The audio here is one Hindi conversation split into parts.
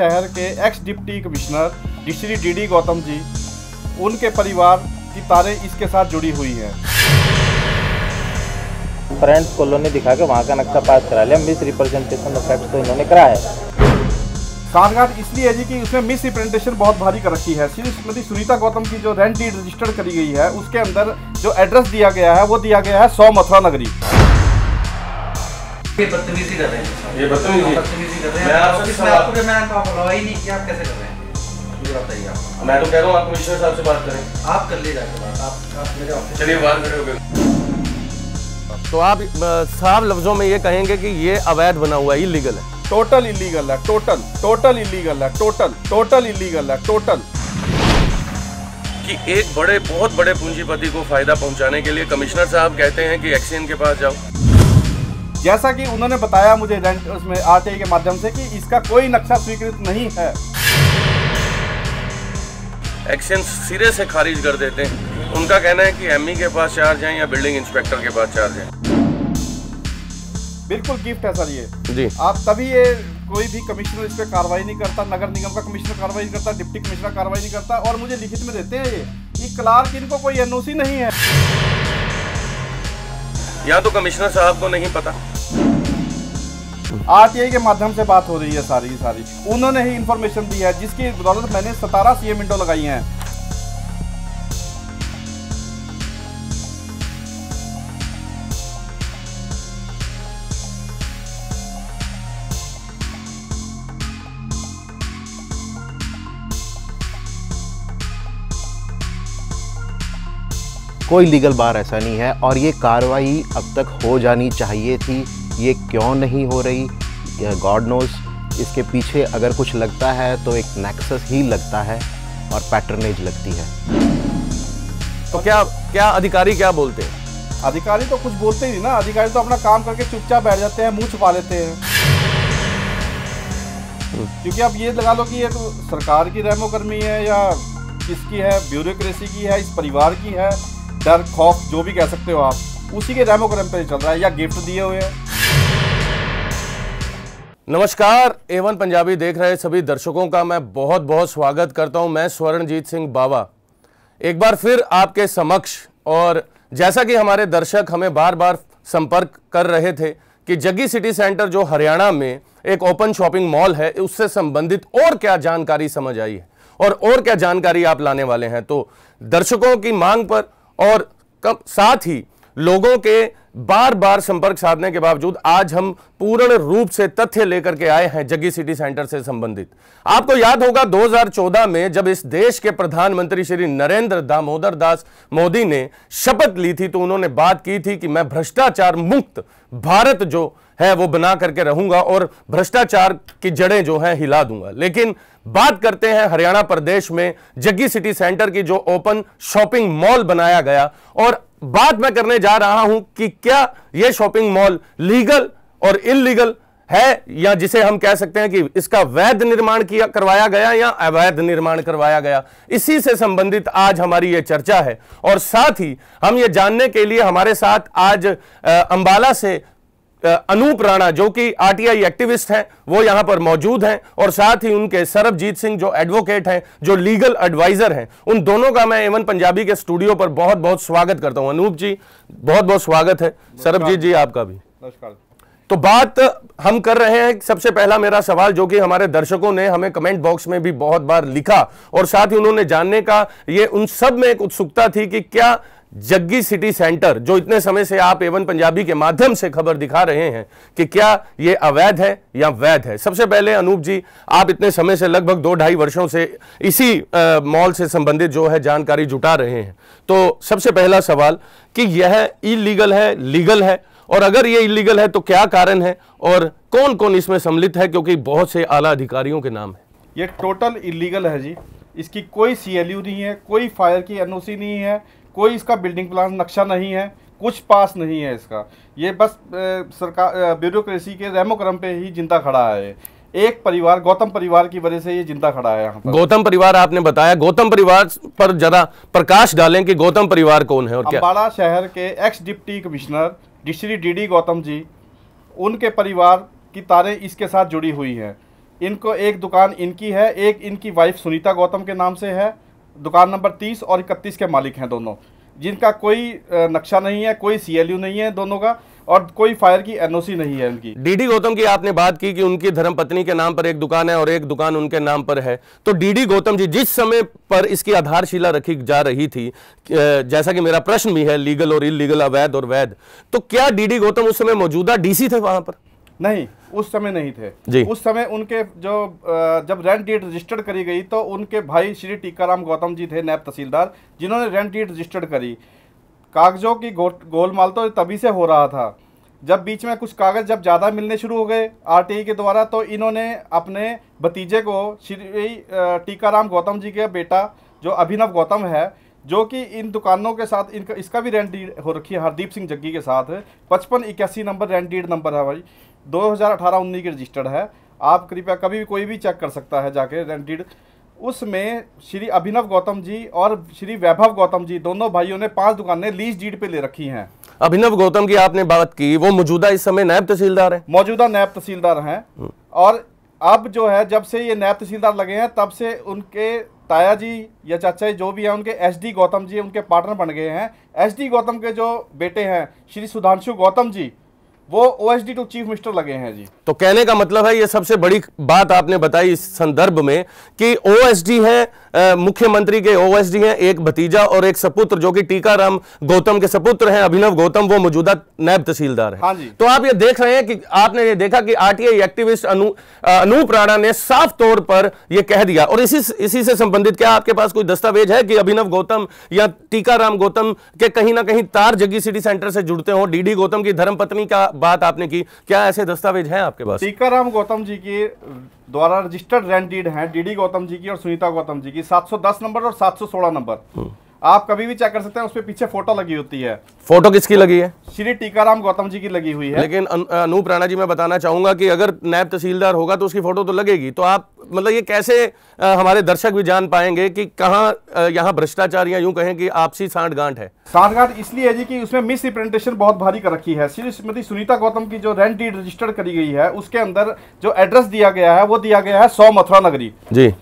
शहर के एक्स डिप्टी कमिश्नर डिस्ट्री डीडी गौतम जी उनके परिवार की तारें इसके साथ जुड़ी हुई हैं। फ्रेंड्स कॉलोनी दिखा के वहाँ का नक्शा पास करा लिया। मिस रिप्रेजेंटेशन फैक्ट तो इन्होंने करा है। सांठगांठ इसलिए है जी कि उसमें मिस रिप्रेजेंटेशन बहुत भारी कर रखी है। श्री श्रीमती सुनीता गौतम की जो रेंट डीड रजिस्टर्ड करी गई है उसके अंदर जो एड्रेस दिया गया है वो दिया गया है सौ मथुरा नगरी। ये बदतमीजी कर रहे हैं। ये बदतमीजी। बदतमीजी कर रहे मैं आपसे ऑफ़िस में सवाल- आपको मैंने अलावा ही नहीं किया आप कैसे कर रहे हैं? ये बताइए आप मैं तो कह रहा हूँ आप कमिश्नर साहब से बात करें। आप कर ले बात। आप आप मेरे ऑफ़िस चलिए खड़े हो गए। तो आप साफ़ लफ्जों में ये कहेंगे कि ये अवैध बना हुआ है इलीगल है। टोटल इलीगल है टोटल टोटल इलीगल है टोटल टोटल इलीगल है टोटल कि एक बड़े बहुत बड़े पूंजीपति को फ़ायदा पहुँचाने के लिए कमिश्नर साहब कहते हैं कि एक्सीएन के पास जाओ। जैसा कि उन्होंने बताया मुझे रेंट उसमें आरटीआई के माध्यम से कि इसका कोई नक्शा स्वीकृत नहीं है। एक्सीएन सिरे से खारिज कर देते हैं। उनका कहना है कि एमई के पास चार्ज हैं या बिल्डिंग इंस्पेक्टर के पास चार्ज हैं। बिल्कुल गिफ्ट है सर ये। जी। आप तभी ये कोई भी कमिश्नर इस पर कार्रवाई नहीं करता नगर निगम का कमिश्नर कार्रवाई नहीं करता डिप्टी कमिश्नर कार्रवाई नहीं करता और मुझे लिखित में देते हैं ये कि क्लार्क इनको कोई एनओसी नहीं है। या तो कमिश्नर साहब को नहीं पता। आरटीआई के माध्यम से बात हो रही है सारी की सारी। उन्होंने ही इंफॉर्मेशन दी है जिसकी बदौलत मैंने सतारह सी विंडो लगाई हैं। कोई लीगल बार ऐसा नहीं है और ये कार्रवाई अब तक हो जानी चाहिए थी। ये क्यों नहीं हो रही? गॉड नोज़ इसके पीछे अगर कुछ लगता है तो एक नेक्सस ही लगता है और पैटर्नेज लगती है। तो क्या क्या अधिकारी क्या बोलते हैं? अधिकारी तो कुछ बोलते ही नहीं ना। अधिकारी तो अपना काम करके चुपचाप बैठ जाते हैं मुँह छुपा लेते हैं। क्योंकि आप ये लगा लो कि ये तो सरकार की रहमोकर्मी है या किसकी है ब्यूरोक्रेसी की है इस परिवार की है डर खौफ जो भी कह सकते हो आप उसी के रहमोकर्म पे चल रहा है या गिफ्ट दिए हुए हैं। नमस्कार एवन पंजाबी देख रहे सभी दर्शकों का मैं बहुत बहुत स्वागत करता हूँ। मैं स्वर्णजीत सिंह बाबा एक बार फिर आपके समक्ष और जैसा कि हमारे दर्शक हमें बार बार संपर्क कर रहे थे कि जग्गी सिटी सेंटर जो हरियाणा में एक ओपन शॉपिंग मॉल है, उससे संबंधित और क्या जानकारी समझ आई है और और क्या जानकारी आप लाने वाले हैं। तो दर्शकों की मांग पर और कम साथ ही लोगों के बार बार संपर्क साधने के बावजूद आज हम पूर्ण रूप से तथ्य लेकर के आए हैं जग्गी सिटी सेंटर से संबंधित। आपको याद होगा 2014 में जब इस देश के प्रधानमंत्री श्री नरेंद्र दामोदर दास मोदी ने शपथ ली थी तो उन्होंने बात की थी कि मैं भ्रष्टाचार मुक्त भारत जो है, वो बना करके रहूँगा और भ्रष्टाचार की जड़ें जो हैं, हिला दूँगा। लेकिन बात करते हैं हरियाणा प्रदेश में जग्गी सिटी सेंटर की जो ओपन शॉपिंग मॉल बनाया गया और बात मैं करने जा रहा हूँ कि क्या यह शॉपिंग मॉल लीगल और इलीगल है, या जिसे हम कह सकते हैं कि इसका वैध निर्माण किया, करवाया गया या अवैध निर्माण करवाया गया। इसी से संबंधित आज हमारी यह चर्चा है। और साथ ही हम ये जानने के लिए हमारे साथ आज अंबाला से अनूप राणा जो कि आरटीआई एक्टिविस्ट हैं वो यहाँ पर मौजूद हैं और साथ ही उनके सरबजीत सिंह जो एडवोकेट हैं जो लीगल एडवाइजर हैं उन दोनों का मैं एवन पंजाबी के स्टूडियो पर बहुत बहुत स्वागत करता हूँ। अनूप जी बहुत बहुत स्वागत है। सरबजीत जी आपका भी। नमस्कार। तो बात हम कर रहे हैं सबसे पहला मेरा सवाल जो कि हमारे दर्शकों ने हमें कमेंट बॉक्स में भी बहुत बार लिखा और साथ ही उन्होंने जानने का ये उन सब में एक उत्सुकता थी कि क्या जग्गी सिटी सेंटर, जो इतने समय से आप एवन पंजाबी के माध्यम से खबर दिखा रहे हैं कि क्या ये अवैध है या वैध है? सबसे पहले अनूप जी, आप इतने समय से लगभग दो ढाई वर्षों से इसी मॉल से संबंधित जो है जानकारी जुटा रहे हैं। तो सबसे पहला सवाल कि यह इलीगल है, लीगल है? और अगर ये इलीगल है तो क्या कारण है? और कौन कौन इसमें सम्मिलित है? क्योंकि बहुत से आला अधिकारियों के नाम है। ये टोटल इलीगल है जी। इसकी कोई सीएलयू नहीं है, कोई फायर की एनओसी नहीं है कोई इसका बिल्डिंग प्लान नक्शा नहीं है कुछ पास नहीं है इसका। ये बस सरकार ब्यूरोक्रेसी के रहमोकरम पे ही ज़िंदा खड़ा है। एक परिवार गौतम परिवार की वजह से ये ज़िंदा खड़ा है यहाँ पर। गौतम परिवार आपने बताया गौतम परिवार पर जरा प्रकाश डालें कि गौतम परिवार कौन है और क्या। शहर के एक्स डिप्टी कमिश्नर डिस्ट्री डीडी गौतम जी उनके परिवार की तारें इसके साथ जुड़ी हुई हैं। इनको एक दुकान इनकी है एक इनकी वाइफ सुनीता गौतम के नाम से है दुकान नंबर तीस और इकतीस के मालिक हैं दोनों। जिनका कोई नक्शा नहीं है, कोई सीएलयू नहीं है दोनों का, और कोई फायर की एनओसी नहीं है उनकी। डीडी गौतम की आपने बात की कि उनकी धर्मपत्नी के नाम पर एक दुकान है और एक दुकान उनके नाम पर है। तो डीडी गौतम जी, जिस समय पर इसकी आधारशिला रखी जा रही थी जैसा कि मेरा प्रश्न भी है, लीगल और इलीगल अवैध और वैध तो क्या डीडी गौतम उस समय मौजूदा डीसी थे वहाँ पर? नहीं उस समय नहीं थे। जी। उस समय उनके जो जब रेंट डीड रजिस्टर्ड करी गई तो उनके भाई श्री टीकाराम गौतम जी थे नैब तहसीलदार जिन्होंने रेंट डीड रजिस्टर्ड करी। कागजों की गो, गोलमाल तो तभी से हो रहा था। जब बीच में कुछ कागज़ जब ज़्यादा मिलने शुरू हो गए आरटीआई के द्वारा तो इन्होंने अपने भतीजे को श्री टीकाराम गौतम जी के बेटा जो अभिनव गौतम है जो कि इन दुकानों के साथ इनका इसका भी रेंट डीड हो रखी है हरदीप सिंह जग्गी के साथ। पचपन इक्यासी नंबर रेंट डीड नंबर है भाई। 2018-19 की रजिस्टर्ड है। आप कृपया कभी भी कोई भी चेक कर सकता है जाके रेंट डीड उसमें श्री अभिनव गौतम जी और श्री वैभव गौतम जी दोनों भाइयों ने पाँच दुकानें लीज डीड पे ले रखी हैं। अभिनव गौतम की आपने बात की वो मौजूदा इस समय नायब तहसीलदार है। मौजूदा नायब तहसीलदार हैं। और अब जो है जब से ये नायब तहसीलदार लगे हैं तब से उनके ताया जी या चाचा जी जो भी हैं उनके एसडी गौतम जी उनके पार्टनर बन गए हैं। एसडी गौतम के जो बेटे हैं श्री सुधांशु गौतम जी वो ओएसडी टू चीफ मिनिस्टर लगे हैं जी। तो कहने का मतलब है ये सबसे बड़ी बात आपने बताई इस संदर्भ में कि ओएसडी है मुख्यमंत्री के ओएसडी हैं एक भतीजा और एक सपुत्र जो कि टीकाराम गौतम के सपुत्र हैं अभिनव गौतम वो मौजूदा नायब तहसीलदार है। हाँ जी। तो आप ये देख रहे हैं कि आपने ये देखा कि आरटीआई एक्टिविस्ट अनु अनूप राणा ने साफ़ तौर पर यह कह दिया। और इसी इसी से संबंधित क्या आपके पास कोई दस्तावेज़ है कि अभिनव गौतम या टीकाराम गौतम के कहीं ना कहीं तार जग्गी सिटी सेंटर से जुड़ते हो? डीडी गौतम की धर्मपत्नी का बात आपने की। क्या ऐसे दस्तावेज़ हैं आपके पास? टीकाराम गौतम जी के द्वारा रजिस्टर्ड रेंट डीड हैं डीडी गौतम जी की और सुनीता गौतम जी की। 710 नंबर और 716 नंबर। आप कभी भी चेक कर सकते हैं उस पर पीछे फ़ोटो लगी होती है। फ़ोटो किसकी लगी है? श्री टीकाराम गौतम जी की लगी हुई है। लेकिन अनूप राणा जी मैं बताना चाहूँगा कि अगर नैब तहसीलदार होगा तो उसकी फ़ोटो तो लगेगी। तो आप मतलब ये कैसे अ, हमारे दर्शक भी जान पाएँगे कि कहाँ यहाँ भ्रष्टाचार या यूँ कहें कि आपसी सांठ गांठ है। सांठगांठ इसलिए है जी कि उसमें मिस रिप्रेजेंटेशन बहुत भारी कर रखी है। श्री श्रीमती सुनीता गौतम की जो रेंट डीड रजिस्टर्ड करी गई है उसके अंदर जो एड्रेस दिया गया है वो दिया गया है सौ मथुरा नगरी। जी।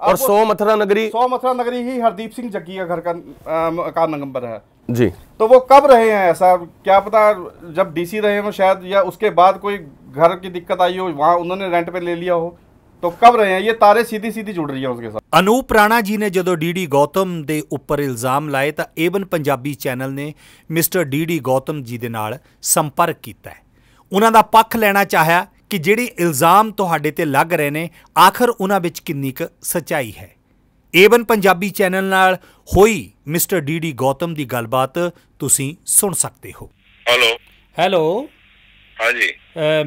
और अब वो- सो मथुरा नगरी सौ मथुरा नगरी ही हरदीप सिंह जग्गी का घर का अ, मकान नंबर है जी तो वो कब रहे हैं ऐसा क्या पता जब डीसी रहे हो शायद या उसके बाद कोई घर की दिक्कत आई हो वहां उन्होंने रेंट पे ले लिया हो तो कब रहे हैं ये तारे सीधी सीधी जुड़ रही है उसके साथ ਅਨੂਪ ਰਾਣਾ ਜੀ ਨੇ ਜਦੋਂ ਡੀਡੀ ਗੌਤਮ ਦੇ ਉੱਪਰ ਇਲਜ਼ਾਮ ਲਾਏ ਤਾਂ ਏਵਨ ਪੰਜਾਬੀ ਚੈਨਲ ਨੇ ਮਿਸਟਰ ਡੀਡੀ ਗੌਤਮ ਜੀ ਦੇ ਨਾਲ ਸੰਪਰਕ ਕੀਤਾ ਹੈ ਉਹਨਾਂ ਦਾ ਪੱਖ ਲੈਣਾ ਚਾਹਿਆ ਕਿ ਜਿਹੜੇ ਇਲਜ਼ਾਮ ਤੁਹਾਡੇ ਤੇ ਲੱਗ ਰਹੇ ਨੇ ਆਖਰ ਉਹਨਾਂ ਵਿੱਚ ਕਿੰਨੀ ਕੁ ਸਚਾਈ ਹੈ। ਏਵਨ ਪੰਜਾਬੀ ਚੈਨਲ ਨਾਲ ਹੋਈ ਮਿਸਟਰ ਡੀਡੀ ਗੌਤਮ ਦੀ ਗੱਲਬਾਤ ਤੁਸੀਂ ਸੁਣ ਸਕਦੇ ਹੋ। ਹੈਲੋ। ਹੈਲੋ। ਹਾਂਜੀ।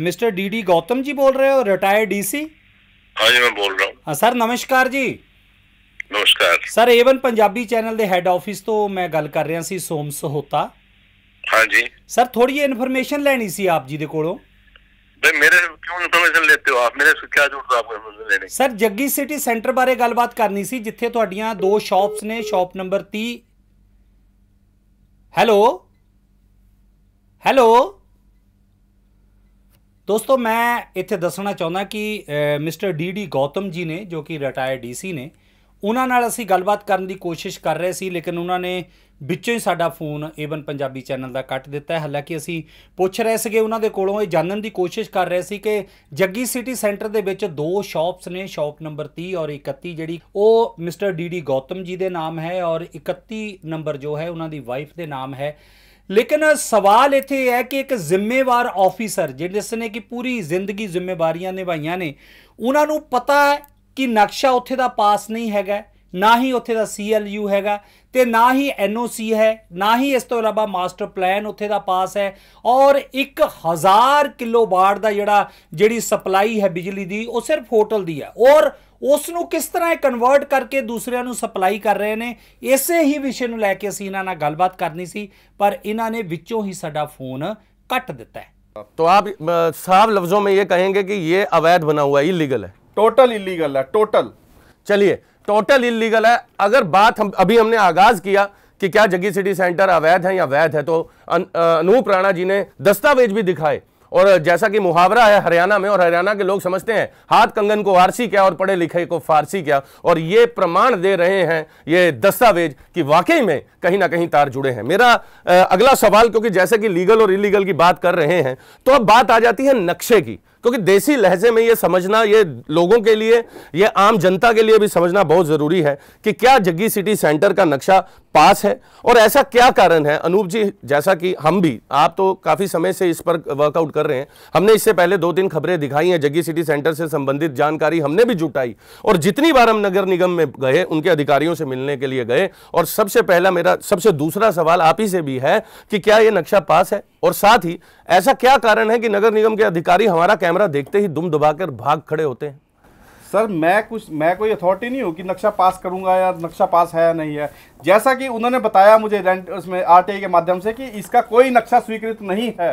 ਮਿਸਟਰ ਡੀਡੀ ਗੌਤਮ ਜੀ ਬੋਲ ਰਹੇ ਹੋ ਰਿਟਾਇਰਡ ਡੀਸੀ? ਹਾਂਜੀ ਮੈਂ ਬੋਲ ਰਿਹਾ ਹਾਂ। ਸਰ ਨਮਸਕਾਰ ਜੀ। ਨਮਸਕਾਰ। Sir A one Punjabi channel ਦੇ ਹੈੱਡ ਆਫਿਸ ਤੋਂ ਮੈਂ ਗੱਲ ਕਰ ਰਿਹਾ ਸੀ ਸੋਮ ਸਹੋਤਾ। ਹਾਂਜੀ। ਸਰ ਥੋੜੀ ਇਨਫੋਰਮੇਸ਼ਨ ਲੈਣੀ ਸੀ ਆਪ ਜੀ ਦੇ ਕੋਲੋਂ। भाई मेरे क्यों इन्फॉर्मेशन लेते हो आप मेरे से क्या जरूरत है आपको इन्फॉर्मेशन लेने की ਸਰ ਜੱਗੀ ਸਿਟੀ ਸੈਂਟਰ ਬਾਰੇ ਗੱਲਬਾਤ ਕਰਨੀ ਸੀ ਜਿੱਥੇ ਤੁਹਾਡੀਆਂ ਦੋ ਸ਼ਾਪਸ ਨੇ ਸ਼ਾਪ ਨੰਬਰ 30 ਹੈਲੋ ਹੈਲੋ ਦੋਸਤੋ ਮੈਂ ਇੱਥੇ ਦੱਸਣਾ ਚਾਹੁੰਦਾ ਕਿ ਮਿਸਟਰ ਡੀਡੀ ਗੌਤਮ ਜੀ ਨੇ ਜੋ ਕਿ ਰਿਟਾਇਰਡ ਡੀਸੀ ਨੇ ਉਹਨਾਂ ਨਾਲ ਅਸੀਂ ਗੱਲਬਾਤ ਕਰਨ ਦੀ ਕੋਸ਼ਿਸ਼ ਕਰ ਰਹੇ ਸੀ ਲੇਕਿਨ ਉਹਨਾਂ ਨੇ ਵਿੱਚੋਂ ਹੀ ਸਾਡਾ phone A one Punjabi channel ਦਾ ਕੱਟ ਦਿੱਤਾ ਹੈ। ਹਾਲਾਂਕਿ ਅਸੀਂ ਪੁੱਛ ਰਹੇ ਸੀਗੇ, ਉਹਨਾਂ ਦੇ ਕੋਲੋਂ ਇਹ ਜਾਣਨ ਦੀ ਕੋਸ਼ਿਸ਼ ਕਰ ਰਹੇ ਸੀ ਕਿ ਜੱਗੀ ਸਿਟੀ ਸੈਂਟਰ ਦੇ ਵਿੱਚ ਦੋ ਸ਼ਾਪਸ ਨੇ ਸ਼ਾਪ ਨੰਬਰ 30 ਔਰ 31 ਜਿਹੜੀ, ਉਹ ਮਿਸਟਰ ਡੀਡੀ ਗੌਤਮ ਜੀ ਦੇ ਨਾਮ ਹੈ ਔਰ 31 ਨੰਬਰ ਜੋ ਹੈ ਉਹਨਾਂ ਦੀ ਵਾਈਫ ਦੇ ਨਾਮ ਹੈ। ਲੇਕਿਨ ਸਵਾਲ ਇੱਥੇ ਇਹ ਹੈ ਕਿ ਇੱਕ ਜ਼ਿੰਮੇਵਾਰ ਆਫੀਸਰ ਜਿਸ ਨੇ ਕਿ ਪੂਰੀ ਜ਼ਿੰਦਗੀ ਜ਼ਿੰਮੇਵਾਰੀਆਂ ਨਿਭਾਈਆਂ ਨੇ, ਉਹਨਾਂ ਨੂੰ ਪਤਾ ਕਿ ਨਕਸ਼ਾ ਉੱਥੇ ਦਾ ਪਾਸ ਨਹੀਂ ਹੈਗਾ। ਨਾ ਹੀ ਉੱਥੇ ਦਾ ਸੀਐਲਯੂ ਹੈਗਾ ਤੇ ਨਾ ਹੀ ਐਨਓਸੀ ਹੈ ਨਾ ਹੀ ਇਸ ਤੋਂ ਇਲਾਵਾ ਮਾਸਟਰ ਪਲਾਨ ਉੱਥੇ ਦਾ ਪਾਸ ਹੈ ਔਰ 1000 ਕਿਲੋ ਵਾਟ ਦਾ ਜਿਹੜਾ ਜਿਹੜੀ ਸਪਲਾਈ ਹੈ ਬਿਜਲੀ ਦੀ ਉਹ ਸਿਰਫ ਹੋਟਲ ਦੀ ਹੈ ਔਰ ਉਸ ਨੂੰ ਕਿਸ ਤਰ੍ਹਾਂ ਇਹ ਕਨਵਰਟ ਕਰਕੇ ਦੂਸਰਿਆਂ ਨੂੰ ਸਪਲਾਈ ਕਰ ਰਹੇ ਨੇ ਇਸੇ ਹੀ ਵਿਸ਼ੇ ਨੂੰ ਲੈ ਕੇ ਅਸੀਂ ਇਹਨਾਂ ਨਾਲ ਗੱਲਬਾਤ ਕਰਨੀ ਸੀ ਪਰ ਇਹਨਾਂ ਨੇ ਵਿੱਚੋਂ ਹੀ ਸਾਡਾ ਫੋਨ ਕੱਟ ਦਿੱਤਾ ਹੈ तो आप अ, साफ लफ्जों में ये कहेंगे कि ये अवैध बना हुआ है इलीगल है टोटल इलीगल है टोटल चलिए टोटल इलीगल है। अगर बात हम अभी हमने आगाज़ किया कि क्या जग्गी सिटी सेंटर अवैध है या वैध है तो अनूप राणा जी ने दस्तावेज़ भी दिखाए। और जैसा कि मुहावरा है हरियाणा में, और हरियाणा के लोग समझते हैं, हाथ कंगन को आरसी क्या और पढ़े लिखे को फारसी क्या, और ये प्रमाण दे रहे हैं, ये दस्तावेज़, कि वाकई में कहीं ना कहीं तार जुड़े हैं। मेरा अगला सवाल, क्योंकि जैसे कि लीगल और इलीगल की बात कर रहे हैं तो अब बात आ जाती है नक्शे की। क्योंकि देसी लहजे में ये समझना, ये लोगों के लिए, ये आम जनता के लिए भी समझना बहुत ज़रूरी है कि क्या जग्गी सिटी सेंटर का नक्शा पास है और ऐसा क्या कारण है? अनूप जी, जैसा कि हम भी, आप तो काफ़ी समय से इस पर वर्कआउट कर रहे हैं। हमने इससे पहले दो तीन खबरें दिखाई हैं, जग्गी सिटी सेंटर से संबंधित जानकारी हमने भी जुटाई और जितनी बार हम नगर निगम में गए, उनके अधिकारियों से मिलने के लिए गए और सबसे पहला मेरा, सबसे दूसरा सवाल आप ही से भी है कि क्या ये नक्शा पास है? और साथ ही ऐसा क्या कारण है कि नगर निगम के अधिकारी हमारा कैमरा देखते ही दुम दबाकर भाग खड़े होते हैं? सर मैं कुछ मैं कोई अथॉरिटी नहीं हूँ कि नक्शा पास करूँगा या नक्शा पास है या नहीं है। जैसा कि उन्होंने बताया मुझे रेंट उसमें आरटीआई के माध्यम से कि इसका कोई नक्शा स्वीकृत नहीं है।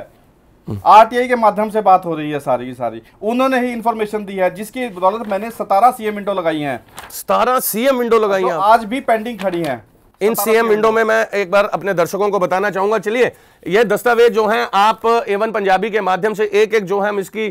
आरटीआई के माध्यम से बात हो रही है सारी की सारी। उन्होंने ही इन्फॉर्मेशन दी है जिसकी बदौलत मैंने सतारह सीएम विंडो लगाई हैं। सतारह सीएम विंडो लगाई हैं आप। आज भी पेंडिंग खड़ी हैं। इन सीएम विंडो में मैं एक बार अपने दर्शकों को बताना चाहूँगा। चलिए ये दस्तावेज़ जो हैं आप एवन पंजाबी के माध्यम से एक एक जो है हम इसकी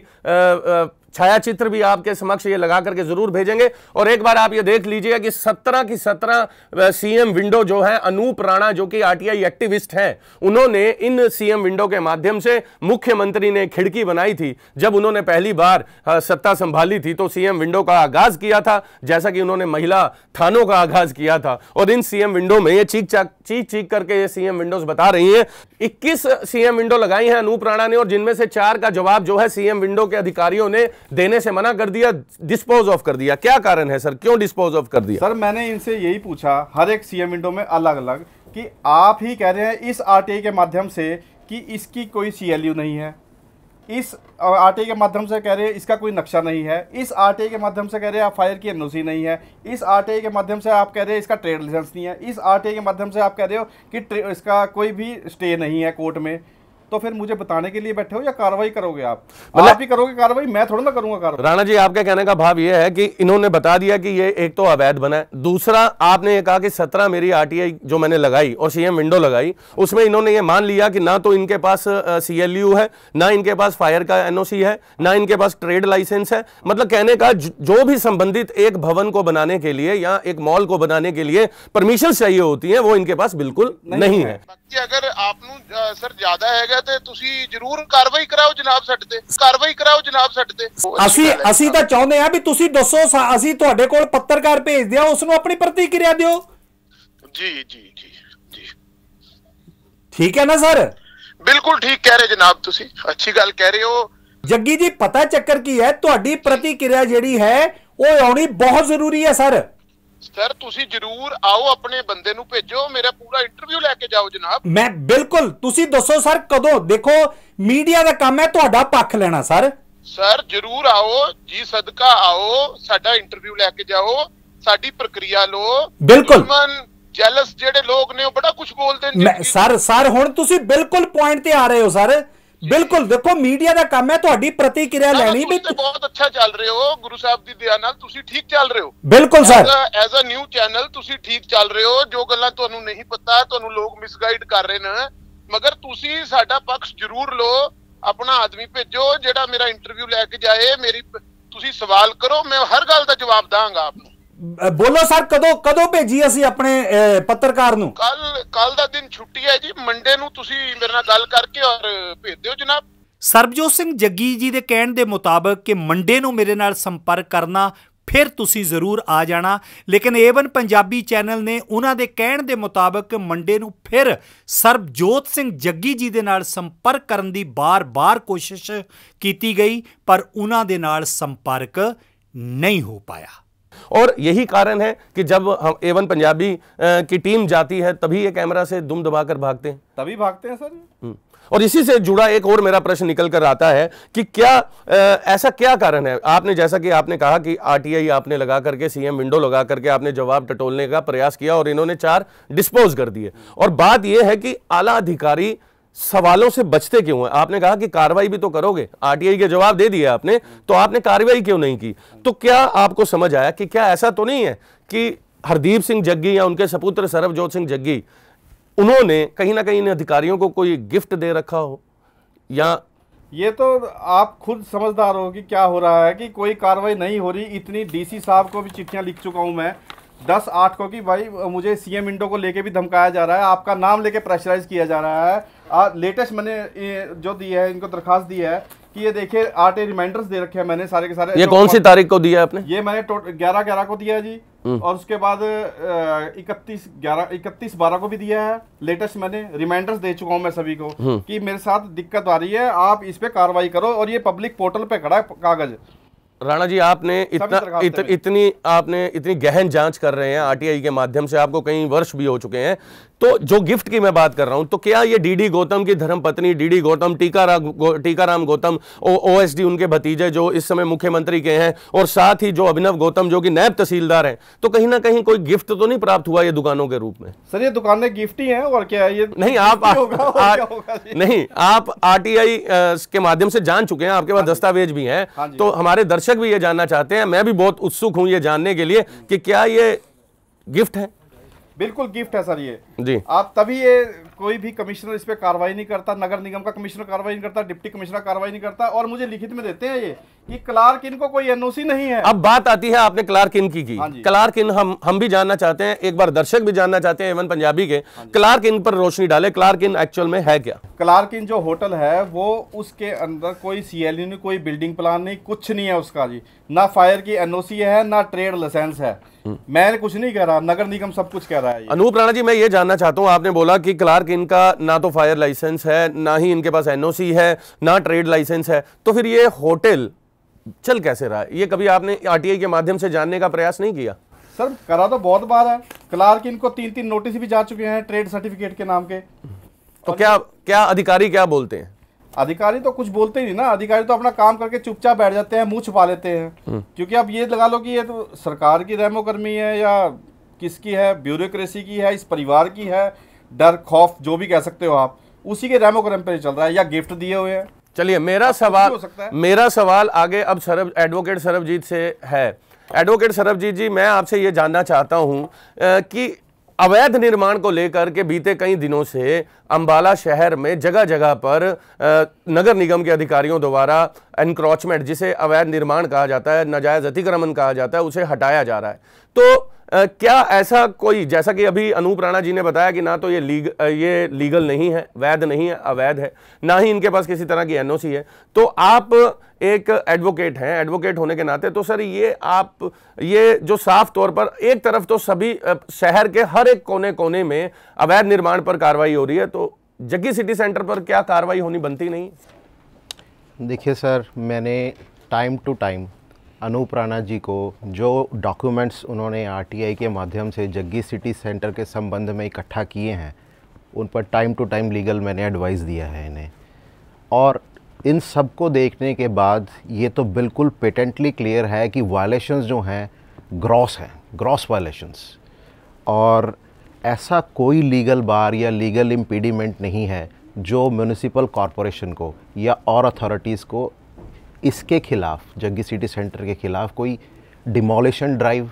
छाया चित्र भी आपके समक्ष ये लगा करके ज़रूर भेजेंगे। और एक बार आप ये देख लीजिएगा कि 17 की 17 सीएम विंडो जो है, अनूप राणा जो कि आरटीआई एक्टिविस्ट हैं, उन्होंने इन सीएम विंडो के माध्यम से मुख्यमंत्री ने खिड़की बनाई थी। जब उन्होंने पहली बार सत्ता संभाली थी तो सीएम विंडो का आगाज़ किया था, जैसा कि उन्होंने महिला थानों का आगाज़ किया था। और इन सीएम विंडो में ये चीख चाक, चीख चीख करके ये सीएम विंडोज़ बता रही हैं। 21 सीएम विंडो लगाई हैं अनूप राणा ने, और जिनमें से चार का जवाब जो है सीएम विंडो के अधिकारियों ने देने से मना कर दिया डिस्पोज ऑफ़ कर दिया। क्या कारण है, सर? क्यों डिस्पोज ऑफ़ कर दिया? सर, मैंने इनसे यही पूछा, हर एक सीएम विंडो में अलग अलग कि आप ही कह रहे हैं इस आरटीआई के माध्यम से कि इसकी कोई सीएलयू नहीं है। इस आरटीआई के माध्यम से कह रहे हैं इसका कोई नक्शा नहीं है। इस आरटीआई के माध्यम से कह रहे हैं आप फायर की एनओसी नहीं है। इस आरटीआई के माध्यम से आप कह रहे हैं इसका ट्रेड लाइसेंस नहीं है। इस आरटीआई के माध्यम से आप कह रहे हो कि इसका कोई भी स्टे नहीं है कोर्ट में। तो फिर मुझे बताने के लिए बैठे हो या कार्रवाई करोगे आप? मतलब आप ही करोगे कार्रवाई? मैं थोड़ा ना करूँगा कार्रवाई। राणा जी आपके कहने का भाव यह है कि इन्होंने बता दिया कि ये एक तो अवैध बना है। दूसरा आपने ये कहा कि सत्रह मेरी आरटीआई जो मैंने लगाई और सीएम विंडो लगाई उसमें इन्होंने ये मान लिया कि ना तो इनके पास सीएलयू है ना इनके पास फायर का एनओसी है ना इनके पास ट्रेड लाइसेंस है। मतलब कहने का जो भी संबंधित एक भवन को बनाने के लिए या एक मॉल को बनाने के लिए परमिशन चाहिए होती है वो इनके पास बिल्कुल नहीं है। अगर आप सर ज़्यादा है ਹੈਗਾ ਤੇ ਤੁਸੀਂ ਜ਼ਰੂਰ ਕਾਰਵਾਈ ਕਰਾਓ ਜਨਾਬ ਸਾਡੇ ਤੇ। ਕਾਰਵਾਈ ਕਰਾਓ ਜਨਾਬ ਸਾਡੇ ਤੇ। ਅਸੀਂ ਹੈ ਅਸੀਂ ਤਾਂ ਚਾਹੁੰਦੇ ਆ ਵੀ ਤੁਸੀਂ ਦੱਸੋ ਅਸੀਂ ਤੁਹਾਡੇ ਕੋਲ ਪੱਤਰਕਾਰ ਭੇਜਦੇ ਆ ਉਸ ਨੂੰ ਆਪਣੀ ਪ੍ਰਤੀਕਿਰਿਆ ਦਿਓ। ਜੀ ਜੀ ਜੀ ਜੀ। ਠੀਕ ਹੈ ਨਾ ਸਰ? ਬਿਲਕੁਲ ਠੀਕ ਕਹਿ ਰਹੇ ਜਨਾਬ ਤੁਸੀਂ। ਅੱਛੀ ਗੱਲ ਕਹਿ ਰਹੇ ਹੋ। ਜੱਗੀ ਜੀ ਪਤਾ ਚੱਕਰ ਕੀ ਹੈ? ਤੁਹਾਡੀ ਪ੍ਰਤੀਕਿਰਿਆ ਜਿਹੜੀ ਹੈ ਉਹ ਆਉਣੀ ਬਹੁਤ ਜ਼ਰੂਰੀ ਹੈ ਸਰ। ਸਰ ਤੁਸੀਂ ਜ਼ਰੂਰ ਆਓ ਆਪਣੇ ਬੰਦੇ ਨੂੰ ਭੇਜੋ ਮੇਰਾ ਪੂਰਾ ਇੰਟਰਵਿਊ ਲੈ ਕੇ ਜਾਓ ਜਨਾਬ। ਮੈਂ ਬਿਲਕੁਲ ਤੁਸੀਂ ਦੱਸੋ ਸਰ ਕਦੋਂ? ਦੇਖੋ ਮੀਡੀਆ ਦਾ ਕੰਮ ਹੈ ਤੁਹਾਡਾ ਪੱਖ ਲੈਣਾ ਸਰ। ਸਰ ਜ਼ਰੂਰ ਆਓ ਜੀ ਸਦਕਾ ਆਓ ਸਾਡਾ ਇੰਟਰਵਿਊ ਲੈ ਕੇ ਜਾਓ ਸਾਡੀ ਪ੍ਰਕਿਰਿਆ ਲਓ। ਬਿਲਕੁਲ। ਜੈਲਸ ਜਿਹੜੇ ਲੋਕ ਨੇ ਉਹ ਬੜਾ ਕੁਝ ਬੋਲਦੇ ਨੇ। ਸਰ ਸਰ ਹੁਣ ਤੁਸੀਂ ਬਿਲਕੁਲ ਪੁਆਇੰਟ ਤੇ ਆ ਰਹੇ ਹੋ ਸਰ। ਬਿਲਕੁਲ ਦੇਖੋ ਮੀਡੀਆ ਦਾ ਕੰਮ ਹੈ ਤੁਹਾਡੀ ਪ੍ਰਤੀਕਿਰਿਆ ਲੈਣੀ ਵੀ ਬਹੁਤ ਅੱਛਾ ਚੱਲ ਰਹੇ ਹੋ ਗੁਰੂ ਸਾਹਿਬ ਦੀ ਦਇਆ ਨਾਲ ਤੁਸੀਂ ਠੀਕ ਚੱਲ ਰਹੇ ਹੋ। ਬਿਲਕੁਲ sir. As a new channel ਤੁਸੀਂ ਠੀਕ ਚੱਲ ਰਹੇ ਹੋ ਜੋ ਗੱਲਾਂ ਤੁਹਾਨੂੰ ਨਹੀਂ ਪਤਾ ਤੁਹਾਨੂੰ ਲੋਕ ਮਿਸਗਾਈਡ ਕਰ ਰਹੇ ਨੇ। ਮਗਰ ਤੁਸੀਂ ਸਾਡਾ ਪੱਖ ਜ਼ਰੂਰ ਲਓ ਆਪਣਾ ਆਦਮੀ ਭੇਜੋ ਜਿਹੜਾ ਮੇਰਾ ਇੰਟਰਵਿਊ ਲੈ ਕੇ ਜਾਏ ਮੇਰੀ ਤੁਸੀਂ ਸਵਾਲ ਕਰੋ ਮੈਂ ਹਰ ਗੱਲ ਦਾ ਜਵਾਬ ਦਾਂਗਾ ਆਪ ਨੂੰ। ਬੋਲੋ ਸਰ ਕਦੋਂ ਕਦੋਂ ਭੇਜੀ ਅਸੀਂ ਆਪਣੇ ਪੱਤਰਕਾਰ ਨੂੰ? ਕੱਲ ਕੱਲ ਦਾ ਦਿਨ ਛੁੱਟੀ ਹੈ ਜੀ। ਮੰਡੇ ਨੂੰ ਤੁਸੀਂ ਮੇਰੇ ਨਾਲ ਗੱਲ ਕਰਕੇ ਔਰ ਭੇਜ ਦਿਓ ਜਨਾਬ। ਸਰਬਜੋਤ ਸਿੰਘ ਜੱਗੀ ਜੀ ਦੇ ਕਹਿਣ ਦੇ ਮੁਤਾਬਕ ਕਿ ਮੰਡੇ ਨੂੰ ਮੇਰੇ ਨਾਲ ਸੰਪਰਕ ਕਰਨਾ ਫਿਰ ਤੁਸੀਂ ਜ਼ਰੂਰ ਆ ਜਾਣਾ। ਲੇਕਿਨ ਏਵਨ ਪੰਜਾਬੀ ਚੈਨਲ ਨੇ ਉਹਨਾਂ ਦੇ ਕਹਿਣ ਦੇ ਮੁਤਾਬਕ ਮੰਡੇ ਨੂੰ ਫਿਰ ਸਰਬਜੋਤ ਸਿੰਘ ਜੱਗੀ ਜੀ ਦੇ ਨਾਲ ਸੰਪਰਕ ਕਰਨ ਦੀ ਬਾਰ-ਬਾਰ ਕੋਸ਼ਿਸ਼ ਕੀਤੀ ਗਈ ਪਰ ਉਹਨਾਂ ਦੇ ਨਾਲ ਸੰਪਰਕ ਨਹੀਂ ਹੋ ਪਾਇਆ। और यही कारण है कि जब हम एवन पंजाबी की टीम जाती है तभी ये कैमरा से दुम दबाकर भागते हैं। तभी भागते हैं सर? हम्म। और इसी से जुड़ा एक और मेरा प्रश्न निकल कर आता है कि क्या अ, ऐसा क्या कारण है? आपने जैसा कि आपने कहा कि आरटीआई आपने लगा करके सीएम विंडो लगा करके आपने जवाब टटोलने का प्रयास किया और इन्होंने चार डिस्पोज कर दिए। और बात यह है कि आला अधिकारी सवालों से बचते क्यों हैं? आपने कहा कि कार्रवाई भी तो करोगे। आरटीआई के जवाब दे दिए आपने तो आपने कार्रवाई क्यों नहीं की? तो क्या आपको समझ आया कि क्या ऐसा तो नहीं है कि हरदीप सिंह जग्गी या उनके सपुत्र सरबजोत सिंह जग्गी, उन्होंने कहीं ना कहीं इन अधिकारियों को कोई गिफ्ट दे रखा हो? या ये तो आप खुद समझदार हो कि क्या हो रहा है कि कोई कार्रवाई नहीं हो रही। इतनी डीसी साहब को भी चिट्ठियाँ लिख चुका हूँ मैं दस आठ को कि भाई मुझे सीएम इंडो को लेके भी धमकाया जा रहा है आपका नाम लेके प्रेशराइज किया जा रहा है। लेटेस्ट मैंने ये जो दी है इनको दरखास्त दी है कि ये देखिए आठ रिमाइंडर्स दे रखे हैं मैंने सारे के सारे। ये कौन सी तारीख को दिया है आपने? ये मैंने ग्यारह ग्यारह को दिया है जी। और उसके बाद इकतीस ग्यारह इकतीस बारह को भी दिया है। लेटेस्ट मैंने रिमाइंडर्स दे चुका हूँ मैं सभी को कि मेरे साथ दिक्कत आ रही है आप इस पे कार्रवाई करो और ये पब्लिक पोर्टल पे खड़ा है कागज़। राणा जी आपने इतना इत, इतनी आपने इतनी गहन जाँच कर रहे हैं आरटीआई के माध्यम से आपको कई वर्ष भी हो चुके हैं। तो जो गिफ्ट की मैं बात कर रहा हूँ तो क्या ये डीडी गौतम की धर्म पत्नी डीडी गौतम टीकाराम गो, टीकाराम गौतम ओएसडी उनके भतीजे जो इस समय मुख्यमंत्री के हैं और साथ ही जो अभिनव गौतम जो कि नैब तहसीलदार हैं तो कहीं ना कहीं कोई गिफ्ट तो नहीं प्राप्त हुआ ये दुकानों के रूप में? सर ये दुकानें गिफ्ट ही है और क्या ये नहीं आप नहीं आप आरटीआई के माध्यम से जान चुके हैं आपके पास हाँ दस्तावेज़ भी है। हाँ तो हमारे दर्शक भी ये जानना चाहते हैं मैं भी बहुत उत्सुक हूँ ये जानने के लिए कि क्या ये गिफ्ट है? बिल्कुल गिफ्ट है सर ये। जी। आप तभी ये कोई भी कमिश्नर इस पे कार्रवाई नहीं करता नगर निगम का कमिश्नर कार्रवाई नहीं करता डिप्टी कमिश्नर कार्रवाई नहीं करता और मुझे लिखित में देते हैं ये कि क्लार्क इन को कोई एनओसी नहीं है। अब बात आती है आपने क्लार्क इन की की। हाँ क्लार्क इन हम हम भी जानना चाहते हैं एक बार दर्शक भी जानना चाहते हैं एवन पंजाबी के हाँ क्लार्क इन पर रोशनी डाले क्लार्क इन एक्चुअल में है क्या? क्लार्क इन जो होटल है वो उसके अंदर कोई सीएलयू नहीं कोई बिल्डिंग प्लान नहीं कुछ नहीं है उसका जी। ना फायर की एनओसी है ना ट्रेड लाइसेंस है। हम्म। मैं कुछ नहीं कह रहा नगर निगम सब कुछ कह रहा है अनूप राणा जी मैं ये जानना चाहता हूँ आपने बोला कि क्लार्क इनका ना तो फायर लाइसेंस है ना ही इनके पास एनओसी है ना ट्रेड लाइसेंस है। तो फिर ये होटल चल कैसे रहा है? ये कभी आपने आरटीआई के माध्यम से जानने का प्रयास नहीं किया? सर करा तो बहुत बार है। क्लार्क इनको तीन तीन नोटिस भी जा चुके हैं ट्रेड सर्टिफिकेट के नाम के। तो क्या क्या अधिकारी क्या बोलते हैं? अधिकारी तो कुछ बोलते ही नहीं ना। अधिकारी तो अपना काम करके चुपचाप बैठ जाते हैं मुँह छुपा लेते हैं। हम्म। क्योंकि अब ये लगा लो कि ये तो सरकार की रहमोकर्मी है या किसकी है? ब्यूरोक्रेसी की है इस परिवार की है डर खौफ जो भी कह सकते हो आप उसी के रहमोकर्म पे चल रहा है या गिफ्ट दिए हुए हैं। चलिए मेरा सवाल मेरा सवाल आगे अब सरब एडवोकेट सरबजीत से है। एडवोकेट सरबजीत जी मैं आपसे ये जानना चाहता हूँ कि अवैध निर्माण को लेकर के बीते कई दिनों से अंबाला शहर में जगह जगह पर नगर निगम के अधिकारियों द्वारा एनक्रोचमेंट जिसे अवैध निर्माण कहा जाता है नाजायज अतिक्रमण कहा जाता है उसे हटाया जा रहा है। तो क्या ऐसा कोई, जैसा कि अभी अनूप राणा जी ने बताया कि ना तो ये लीग ये लीगल नहीं है, वैध नहीं है, अवैध है, ना ही इनके पास किसी तरह की एनओसी है। तो आप एक एडवोकेट हैं एडवोकेट होने के नाते तो सर ये आप, ये जो साफ़ तौर पर एक तरफ़ तो सभी शहर के हर एक कोने कोने में अवैध निर्माण पर कार्रवाई हो रही है तो जग्गी सिटी सेंटर पर क्या कार्रवाई होनी बनती नहीं? देखिए सर, मैंने time to time Anoop Rana ji को जो डॉक्यूमेंट्स उन्होंने आरटीआई के माध्यम से जग्गी सिटी सेंटर के संबंध में इकट्ठा किए हैं, उन पर टाइम टू टाइम लीगल मैंने एडवाइस दिया है इन्हें। और इन सबको देखने के बाद ये तो बिल्कुल पेटेंटली क्लियर है कि वायलेशंस जो हैं ग्रॉस हैं ग्रॉस वायलेशंस और ऐसा कोई लीगल बार या लीगल इम्पीडिमेंट नहीं है जो म्यूनिसिपल कॉरपोरेशन को या और अथॉरिटीज़ को इसके खिलाफ जग्गी सिटी सेंटर के खिलाफ कोई डिमोलिशन ड्राइव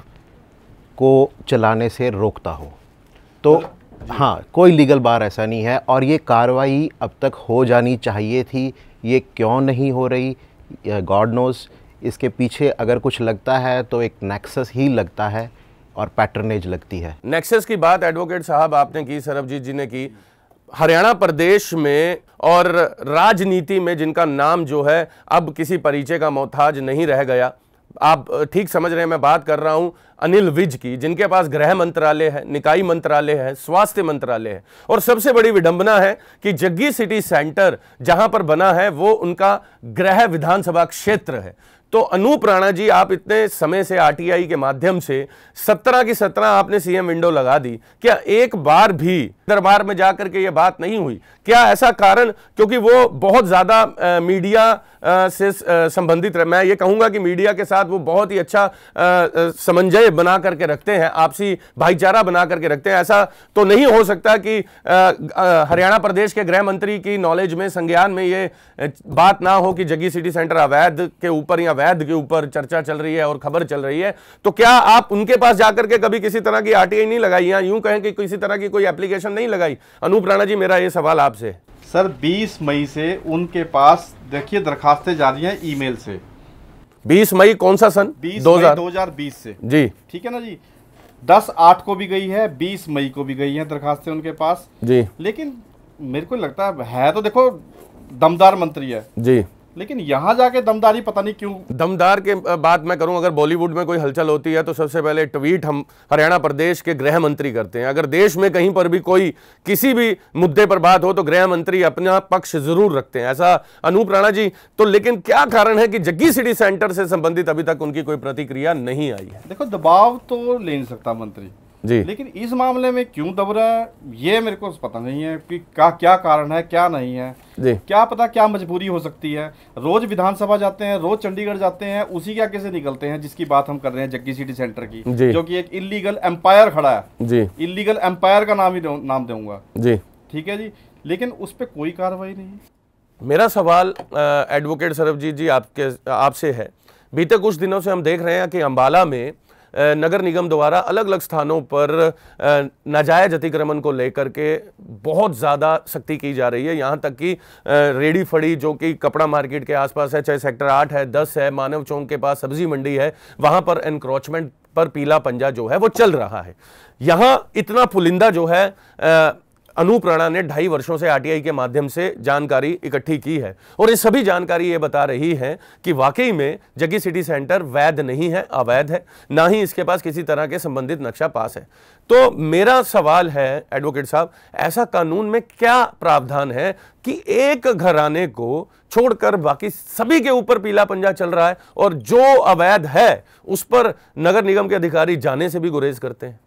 को चलाने से रोकता हो। तो हाँ कोई लीगल बार ऐसा नहीं है और ये कार्रवाई अब तक हो जानी चाहिए थी। ये क्यों नहीं हो रही? गॉड नोज़ इसके पीछे अगर कुछ लगता है तो एक नेक्सस ही लगता है और पैटर्नेज लगती है। नेक्सस की बात एडवोकेट साहब आपने की सरबजीत जी ने की। हरियाणा प्रदेश में और राजनीति में जिनका नाम जो है अब किसी परिचय का मोहताज नहीं रह गया। आप, ठीक समझ रहे हैं, मैं बात कर रहा हूँ अनिल विज की, जिनके पास गृह मंत्रालय है, निकाय मंत्रालय है, स्वास्थ्य मंत्रालय है। और सबसे बड़ी विडंबना है कि जग्गी सिटी सेंटर जहाँ पर बना है, वो उनका गृह विधानसभा क्षेत्र है। तो अनूप राणा जी, आप इतने समय से आरटीआई के माध्यम से सत्रह की सत्रह आपने सीएम विंडो लगा दी। क्या एक बार भी दरबार में जाकर के ये बात नहीं हुई? क्या ऐसा कारण? क्योंकि वो बहुत ज़्यादा मीडिया से संबंधित रहे मैं ये कहूँगा कि मीडिया के साथ वो बहुत ही अच्छा समन्वय बना करके रखते हैं, आपसी भाईचारा बना करके रखते हैं। ऐसा तो नहीं हो सकता कि हरियाणा प्रदेश के गृह मंत्री की नॉलेज में, संज्ञान में ये बात ना हो कि जगी सिटी सेंटर अवैध के ऊपर या वैध के ऊपर चर्चा चल रही है और खबर चल रही है। तो क्या आप उनके पास जाकर के कभी किसी तरह की आरटीआई नहीं लगाई? या यूँ कहें कि किसी तरह की कोई एप्लीकेशन नहीं लगाई? अनूप राणा जी, मेरा ये सवाल आपसे। सर 20 मई से उनके पास देखिए दरखास्तें जा रही हैं ईमेल से। 20 मई कौन सा सन? 20 2000 मई 2020 से। जी। ठीक है ना जी? 10 आठ को भी गई है 20 मई को भी गई है दरखास्तें उनके पास। जी। लेकिन मेरे को लगता है है तो देखो दमदार मंत्री है। जी। लेकिन यहाँ जाके दमदारी पता नहीं क्यों? दमदार के बात मैं करूँ अगर बॉलीवुड में कोई हलचल होती है तो सबसे पहले ट्वीट हम हरियाणा प्रदेश के गृह मंत्री करते हैं। अगर देश में कहीं पर भी कोई किसी भी मुद्दे पर बात हो तो गृह मंत्री अपना पक्ष ज़रूर रखते हैं। ऐसा अनूप राणा जी तो लेकिन क्या कारण है कि जग्गी सिटी सेंटर से संबंधित अभी तक उनकी कोई प्रतिक्रिया नहीं आई है? देखो दबाव तो ले नहीं सकता मंत्री। जी। लेकिन इस मामले में क्यों दब रहा है ये मेरे को पता नहीं है कि क्या क्या कारण है क्या नहीं है। जी। क्या पता क्या मजबूरी हो सकती है। रोज विधानसभा जाते हैं रोज चंडीगढ़ जाते हैं उसी के आगे से निकलते हैं जिसकी बात हम कर रहे हैं जग्गी सिटी सेंटर की जी। कि एक इलीगल एम्पायर खड़ा है। जी। इलीगल एम्पायर का नाम ही नाम दूँगा। जी। ठीक है जी। लेकिन उस पर कोई कार्रवाई नहीं मेरा सवाल एडवोकेट सरबजीत जी आपके आपसे है। बीते कुछ दिनों से हम देख रहे हैं कि अंबाला में नगर निगम द्वारा अलग अलग स्थानों पर नाजायज अतिक्रमण को लेकर के बहुत ज़्यादा सख्ती की जा रही है। यहाँ तक कि रेडी फड़ी जो कि कपड़ा मार्केट के आसपास है चाहे सेक्टर आठ है दस है मानव चौक के पास सब्ज़ी मंडी है वहाँ पर एनक्रोचमेंट पर पीला पंजा जो है वो चल रहा है। यहाँ इतना पुलिंदा जो है अ, अनूप राणा ने ढाई वर्षों से आरटीआई के माध्यम से जानकारी इकट्ठी की है और ये सभी जानकारी ये बता रही है कि वाकई में जगी सिटी सेंटर वैध नहीं है, अवैध है, ना ही इसके पास किसी तरह के संबंधित नक्शा पास है। तो मेरा सवाल है, एडवोकेट साहब, ऐसा कानून में क्या प्रावधान है कि एक घराने को छोड़कर बाकी सभी के ऊपर पीला पंजा चल रहा है और जो अवैध है, उस पर नगर निगम के अधिकारी जाने से भी गुरेज करते हैं?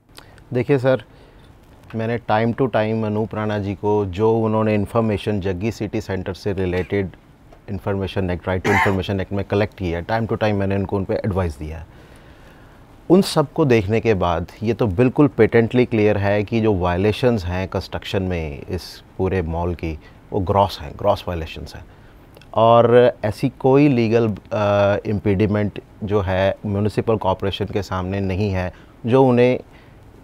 देखिए सर मैंने time to time Anoop Rana ji को जो उन्होंने इन्फॉर्मेशन जग्गी सिटी सेंटर से related information act right to information act में कलेक्ट किया टाइम टू टाइम मैंने उनको उन पर एडवाइस दिया। उन सबको देखने के बाद ये तो बिल्कुल पेटेंटली क्लियर है कि जो वायलेशंस हैं कंस्ट्रक्शन में इस पूरे मॉल की, वो ग्रॉस हैं ग्रॉस वायलेशंस हैं। और ऐसी कोई लीगल इम्पीडिमेंट जो है म्यूनिसिपल कॉरपोरेशन के सामने नहीं है, जो उन्हें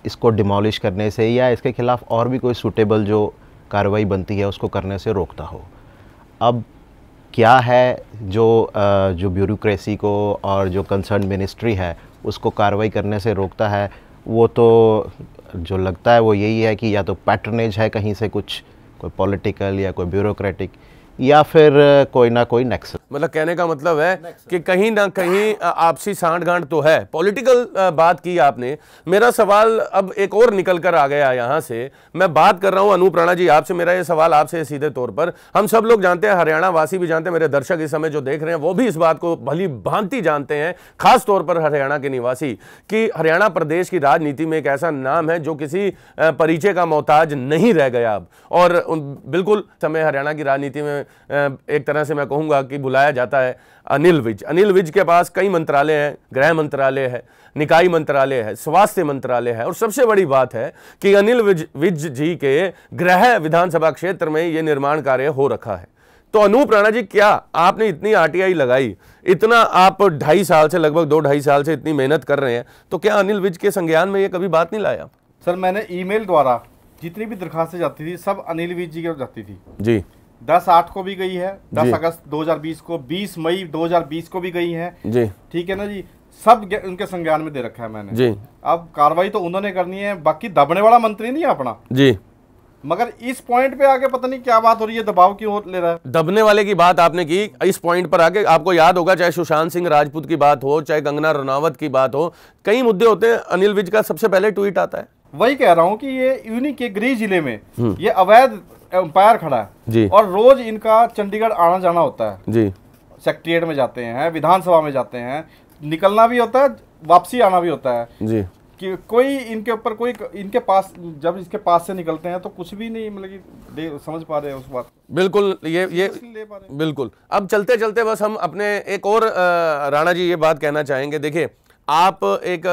इसको डिमोलिश करने से या इसके खिलाफ और भी कोई सूटेबल जो कार्रवाई बनती है, उसको करने से रोकता हो। अब क्या है जो जो ब्यूरोक्रेसी को और जो कंसर्न मिनिस्ट्री है, उसको कार्रवाई करने से रोकता है? वो तो जो लगता है वो यही है कि या तो पैटर्नेज है कहीं से कुछ, कोई पॉलिटिकल या कोई ब्यूरोक्रेटिक या फिर कोई ना कोई नेक्सस मतलब कहने का मतलब है कि कहीं ना कहीं आपसी सांठ गांठ तो है। पॉलिटिकल बात की आपने। मेरा सवाल अब एक और निकल कर आ गया यहाँ से। मैं बात कर रहा हूँ अनूप राणा जी आपसे मेरा ये सवाल आपसे सीधे तौर पर। हम सब लोग जानते हैं हरियाणा वासी भी जानते हैं मेरे दर्शक इस समय जो देख रहे हैं वो भी इस बात को भली भांति जानते हैं खास तौर पर हरियाणा के निवासी कि हरियाणा प्रदेश की राजनीति में एक ऐसा नाम है जो किसी परिचय का मोहताज नहीं रह गया अब। और बिल्कुल समय हरियाणा की राजनीति में एक तरह से मैं कहूँगा कि बुलाया जाता है अनिल विज। अनिल विज के पास कई मंत्रालय हैं गृह मंत्रालय है निकाय मंत्रालय है स्वास्थ्य मंत्रालय है। और सबसे बड़ी बात है कि अनिल विज विज जी के गृह विधानसभा क्षेत्र में ये निर्माण कार्य हो रखा है। तो अनूप राणा जी क्या आपने इतनी आरटीआई लगाई? इतना आप ढाई साल से लगभग दो ढाई साल से इतनी मेहनत कर रहे हैं तो क्या अनिल विज के संज्ञान में ये कभी बात नहीं लाया? सर मैंने ईमेल द्वारा जितनी भी दरखास्तें जाती थी सब अनिल विज जी के जाती थी। जी। दस आठ को भी गई है दस अगस्त 2020 को 20 मई 2020 को भी गई है। जी। ठीक है ना जी? सब उनके संज्ञान में दे रखा है मैंने। जी। अब कार्रवाई तो उन्होंने करनी है बाकी दबने वाला मंत्री नहीं है अपना। जी। मगर इस पॉइंट पे आके पता नहीं क्या बात हो रही है दबाव क्यों ले रहा है? दबने वाले की बात आपने की इस पॉइंट पर आके आपको याद होगा चाहे सुशांत सिंह राजपूत की बात हो चाहे कंगना रनावत की बात हो कई मुद्दे होते हैं। अनिल विज का सबसे पहले ट्वीट आता है। वही कह रहा हूँ कि ये यूनिक के गृह ज़िले में ये अवैध एम्पायर खड़ा है। जी। और रोज इनका चंडीगढ़ आना जाना होता है। जी। सेक्रेटरिएट में जाते हैं विधानसभा में जाते हैं निकलना भी होता है वापसी आना भी होता है। जी। कि कोई इनके ऊपर कोई इनके पास जब इसके पास से निकलते हैं तो कुछ भी नहीं मतलब कि समझ पा रहे हैं उस बात बिल्कुल ये ये ले पा रहे बिल्कुल। अब चलते चलते बस हम अपने एक और राणा जी ये बात कहना चाहेंगे। देखिए आप एक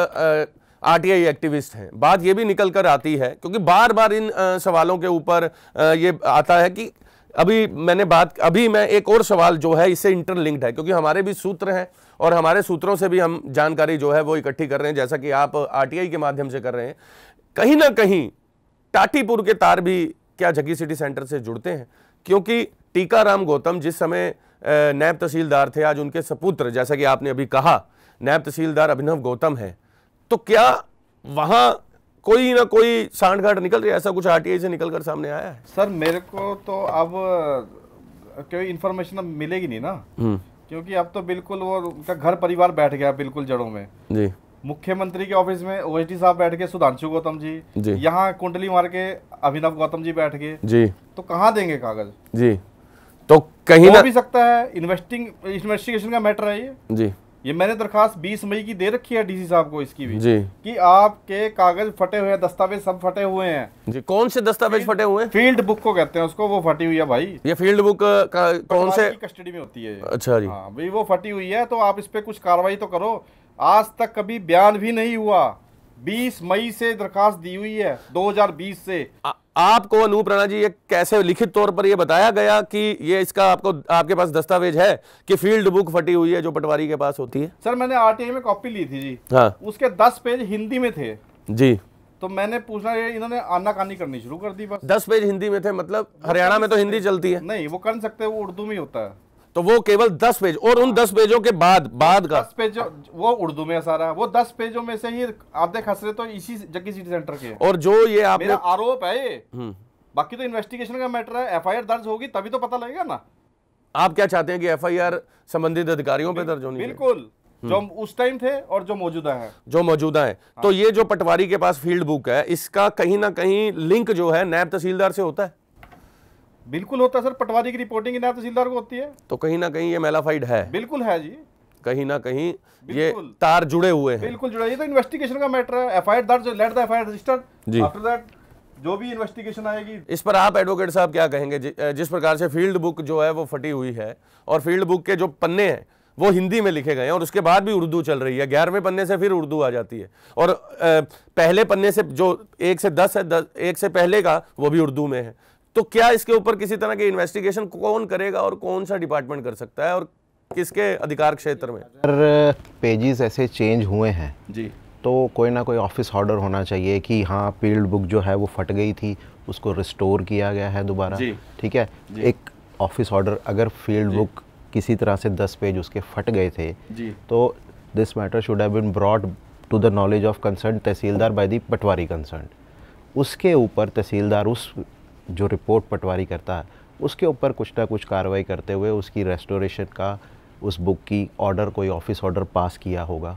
आरटीआई एक्टिविस्ट हैं। बात ये भी निकल कर आती है क्योंकि बार बार इन अ, सवालों के ऊपर ये आता है कि अभी मैंने बात अभी मैं एक और सवाल जो है इससे इंटरलिंक्ड है क्योंकि हमारे भी सूत्र हैं और हमारे सूत्रों से भी हम जानकारी जो है वो इकट्ठी कर रहे हैं जैसा कि आप आरटीआई के माध्यम से कर रहे हैं। कहीं ना कहीं टाटीपुर के तार भी क्या जगी सिटी सेंटर से जुड़ते हैं क्योंकि टीकाराम गौतम जिस समय नायब तहसीलदार थे आज उनके सपुत्र जैसा कि आपने अभी कहा नैब तहसीलदार अभिनव गौतम है। तो क्या वहाँ कोई ना कोई सांठ गांठ निकल रही है? ऐसा कुछ आरटीआई से निकल कर सामने आया है? सर मेरे को तो अब कोई इन्फॉर्मेशन अब मिलेगी नहीं ना। क्योंकि अब तो बिल्कुल वो उनका घर परिवार बैठ गया बिल्कुल जड़ों में। जी। मुख्यमंत्री के ऑफ़िस में ओएसडी साहब बैठ गए सुधांशु गौतम जी। जी। यहाँ कुंडली मार के अभिनव गौतम जी बैठ गए। जी। तो कहाँ देंगे कागज़? जी। तो कहीं हो ना भी सकता है इन्वेस्टिंग इन्वेस्टिगेशन का मैटर है ये। जी। ये मैंने दरखास्त 20 मई की दे रखी है डीसी साहब को इसकी भी जी। कि आपके कागज़ फटे हुए हैं दस्तावेज़ सब फटे हुए हैं। जी कौन से दस्तावेज़ फटे हुए हैं? फ़ील्ड बुक को कहते हैं उसको वो फटी हुई है भाई। ये फ़ील्ड बुक का कौन से कस्टडी में होती है अच्छा जी। हाँ भाई वो फटी हुई है तो आप इस पे कुछ कार्रवाई तो करो। आज तक कभी बयान भी नहीं हुआ। 20 मई से दरखास्त दी हुई है 2020 से। आ, आपको अनूप राणा जी ये कैसे लिखित तौर पर ये बताया गया कि ये इसका आपको आपके पास दस्तावेज़ है कि फ़ील्ड बुक फटी हुई है जो पटवारी के पास होती है? सर मैंने आरटीआई में कॉपी ली थी जी। हाँ। उसके 10 पेज हिंदी में थे। जी। तो मैंने पूछना ये इन्होंने आनाकानी करनी शुरू कर दी बस। दस पेज हिंदी में थे मतलब हरियाणा में तो हिंदी चलती है। नहीं वो कर सकते वो उर्दू में होता है। तो वो केवल दस पेज और उन दस पेजों के बाद बाद का दस पेज वो उर्दू में है सारा वो दस पेजों में से ही आधे खसरे तो इसी जग्गी सिटी सेंटर के और जो ये आपने मेरा आरोप है ये। हम्म। बाकी तो इन्वेस्टिगेशन का मैटर है एफआईआर दर्ज होगी तभी तो पता लगेगा ना। आप क्या चाहते हैं कि एफआईआर संबंधित अधिकारियों पे दर्ज होनी बिल्कुल। जो उस टाइम थे और जो मौजूदा है। जो मौजूदा है। तो ये जो पटवारी के पास फ़ील्ड बुक है इसका कहीं ना कहीं लिंक जो है नैब तहसीलदार से होता है। बिल्कुल होता है सर पटवारी की रिपोर्टिंग नायब तहसीलदार को होती है। तो कहीं ना कहीं ये मेलाफाइड है। बिल्कुल है जी। कहीं ना कहीं ये तार जुड़े हुए हैं। बिल्कुल जुड़ा ये तो इन्वेस्टिगेशन का मैटर है। एफआईआर दर्ज लेट द एफआईआर जी। आफ्टर दैट जो भी इन्वेस्टिगेशन आएगी। इस पर आप एडवोकेट साहब क्या कहेंगे? जि, जिस प्रकार से फ़ील्ड बुक जो है वो फटी हुई है और फ़ील्ड बुक के जो पन्ने हैं वो हिंदी में लिखे गए हैं और उसके बाद भी उर्दू चल रही है। ग्यारहवें पन्ने से फिर उर्दू आ जाती है। और पहले पन्ने से जो एक से दस है दस, एक से पहले का वो भी उर्दू में है। तो क्या इसके ऊपर किसी तरह की इन्वेस्टिगेशन कौन करेगा और कौन सा डिपार्टमेंट कर सकता है और किसके अधिकार क्षेत्र में? अगर पेजेस ऐसे चेंज हुए हैं जी। तो कोई ना कोई ऑफ़िस ऑर्डर होना चाहिए कि हाँ फ़ील्ड बुक जो है वो फट गई थी उसको रिस्टोर किया गया है दोबारा। ठीक है? एक ऑफ़िस ऑर्डर अगर फ़ील्ड बुक किसी तरह से 10 पेज उसके फट गए थे जी। तो this matter should have been brought to the knowledge of concern tehsildar by the patwari concern उसके ऊपर तहसीलदार उस जो रिपोर्ट पटवारी करता है उसके ऊपर कुछ ना कुछ कार्रवाई करते हुए उसकी रेस्टोरेशन का उस बुक की ऑर्डर कोई ऑफ़िस ऑर्डर पास किया होगा।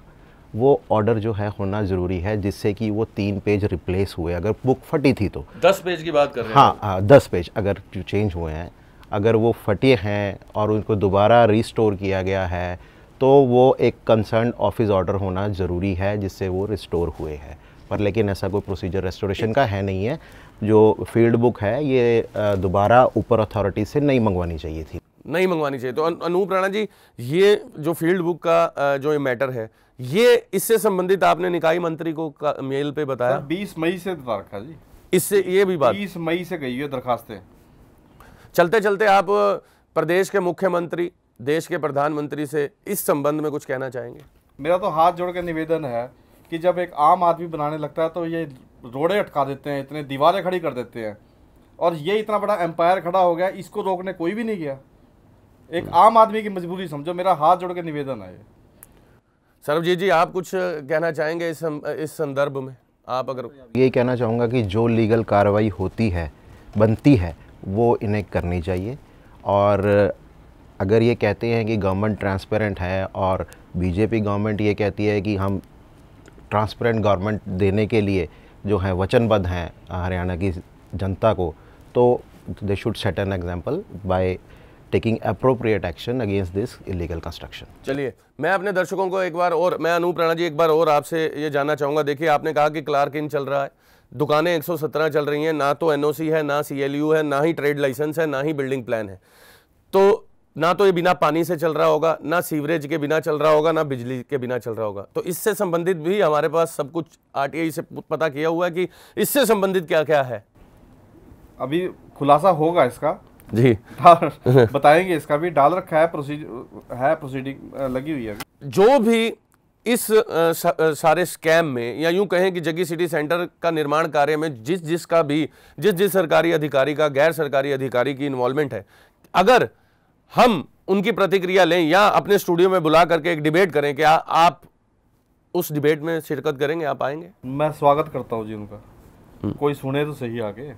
वो ऑर्डर जो है होना ज़रूरी है जिससे कि वो तीन पेज रिप्लेस हुए। अगर बुक फटी थी तो। दस पेज की बात कर रहे हैं। हाँ हाँ दस पेज अगर जो चेंज हुए हैं अगर वो फटे हैं और उनको दोबारा रिस्टोर किया गया है तो वो एक कंसर्न ऑफ़िस ऑर्डर होना ज़रूरी है जिससे वो रिस्टोर हुए हैं। पर लेकिन ऐसा कोई प्रोसीजर रेस्टोरेशन का है नहीं है। जो फ़ील्ड बुक है ये दोबारा ऊपर अथॉरिटी से नहीं मंगवानी चाहिए थी। नहीं मंगवानी चाहिए। तो अनूप राणा जी ये जो फ़ील्ड बुक का जो ये मैटर है ये इससे संबंधित आपने निकाय मंत्री को मेल पे बताया? 20 मई से रखा जी। इससे ये भी बात 20 मई से गई है दरखास्तें। चलते चलते आप प्रदेश के मुख्यमंत्री देश के प्रधानमंत्री से इस संबंध में कुछ कहना चाहेंगे? मेरा तो हाथ जोड़ के निवेदन है कि जब एक आम आदमी बनाने लगता है तो ये रोड़े अटका देते हैं इतने दीवारें खड़ी कर देते हैं। और ये इतना बड़ा एम्पायर खड़ा हो गया इसको रोकने कोई भी नहीं गया। एक आम आदमी की मजबूरी समझो मेरा हाथ जोड़ के निवेदन है ये। सरबजीत जी आप कुछ कहना चाहेंगे इस इस संदर्भ में? आप अगर यही कहना चाहूँगा कि जो लीगल कार्रवाई होती है बनती है वो इन्हें करनी चाहिए। और अगर ये कहते हैं कि गवर्नमेंट ट्रांसपेरेंट है और बीजेपी गवर्नमेंट ये कहती है कि हम ट्रांसपेरेंट गवर्नमेंट देने के लिए जो है, वचनबद्ध हैं हरियाणा की जनता को तो they should set an example by taking appropriate action against this illegal construction चलिए, मैं अपने दर्शकों को एक बार और, मैं अनूप राणा जी एक बार और आपसे ये जानना चाहूँगा। देखिए, आपने कहा कि क्लार्क इन चल रहा है। दुकानें 117 चल रही हैं, ना तो एनओसी है, ना सीएलयू है, ना ही ट्रेड लाइसेंस है, ना ही बिल्डिंग प्लान है। तो ना तो ये बिना पानी से चल रहा होगा ना सीवरेज के बिना चल रहा होगा ना बिजली के बिना चल रहा होगा। तो इससे संबंधित भी हमारे पास सब कुछ आरटीआई से पता किया हुआ है कि इससे संबंधित क्या क्या है। अभी खुलासा होगा इसका। जी। बताएँगे इसका भी डाल रखा है प्रोसीजर है प्रोसीडिंग लगी हुई है जो भी इस सारे स्कैम में या यूँ कहें कि जग्गी सिटी सेंटर का निर्माण कार्य में जिस जिसका भी जिस जिस सरकारी अधिकारी का गैर सरकारी अधिकारी की इन्वॉल्वमेंट है अगर हम उनकी प्रतिक्रिया लें या अपने स्टूडियो में बुला करके एक डिबेट करें क्या आप उस डिबेट में शिरकत करेंगे आप आएँगे? मैं स्वागत करता हूँ जी उनका। कोई सुने तो सही आगे